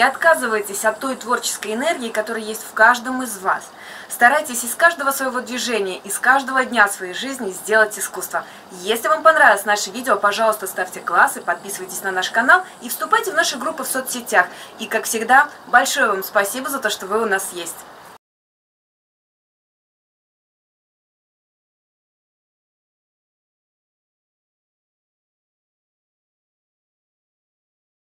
Не отказывайтесь от той творческой энергии, которая есть в каждом из вас. Старайтесь из каждого своего движения, из каждого дня своей жизни сделать искусство. Если вам понравилось наше видео, пожалуйста, ставьте классы, подписывайтесь на наш канал и вступайте в наши группы в соцсетях. И, как всегда, большое вам спасибо за то, что вы у нас есть.